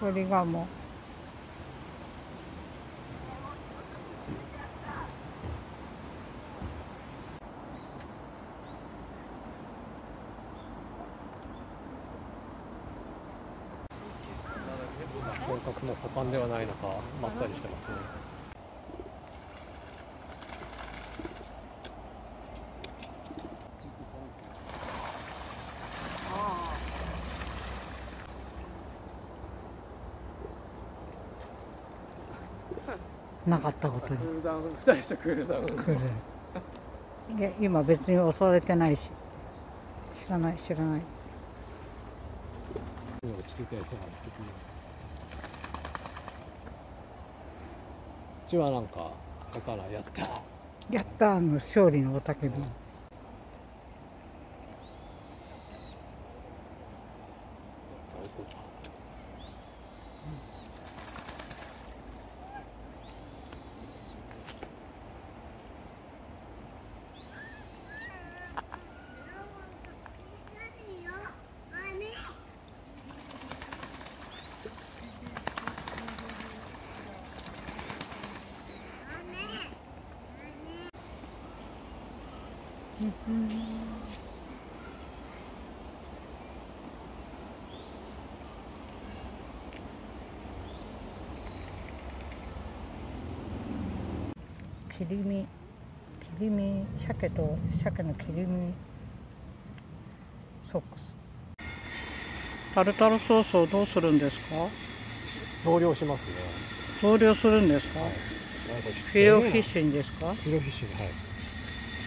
鳥がも。本格も盛んではないのかまったりしてますね。なかったことに。クールダウン2人してクールダウン来るいや今別に襲われてないし。知らない知らない。うちはなん。かだからやったやったーの勝利の雄たけび切り身。切り身。鮭と鮭の切り身。ソックスタルタルソースをどうするんですか？増量しますね。増量するんですか？なんかちょっとフィレオフィッシュにですか？フィレオフィッシュはい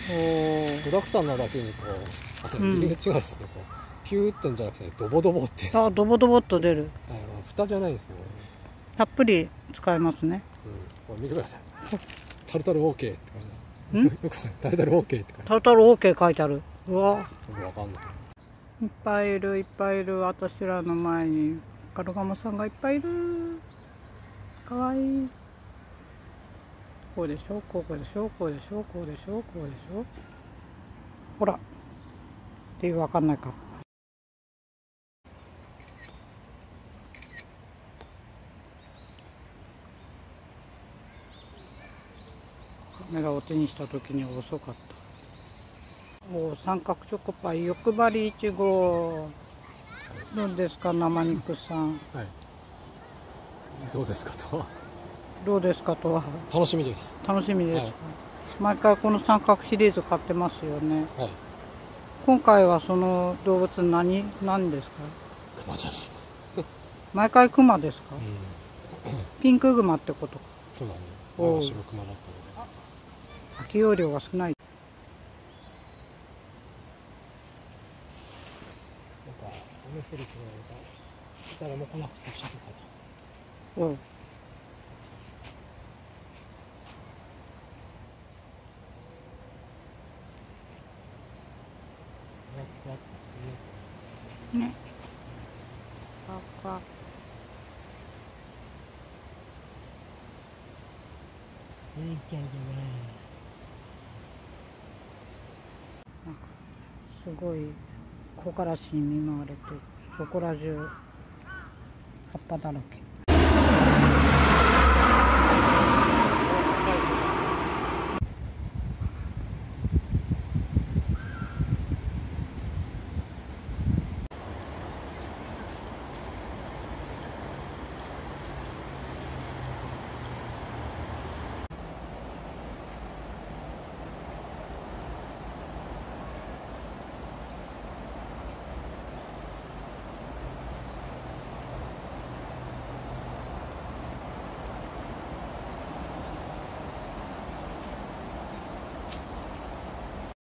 おー。具沢山なだけにこうあとうん。入り口がですね、こうピューってんじゃなくて、ドボドボって、はい、あドボドボっと出る。蓋じゃないですね。たっぷり使えますね。これ、うん、これ見てください。タルタル OK って書いんてある。タルタル OK って書いてある。タルタル OK 書いてある。うわ。わかんない。いっぱいいるいっぱいいる。私らの前にカルガモさんがいっぱいいる。かわいいこうでしょこうでしょこうでしょこうでしょこうでしょ。ほら。っていうわかんないか。カメラを手にした時に遅かった。お三角チョコパイ欲張りいちごどうですか生肉さん。はい。どうですかと。どうですかとは楽しみです。楽しみですか、はい。毎回この三角シリーズ買ってますよね。はい。今回はその動物何何ですか？クマじゃない。毎回クマですか？うん。ピンクグマってこと？かそうだね。前は白クマだったので。空き容量が少ない。なんか雨降りてない誰も来なくて静かだ。おうね。かかいいちゃんじゃすごい木枯らしに見舞われてそこら中葉っぱだらけ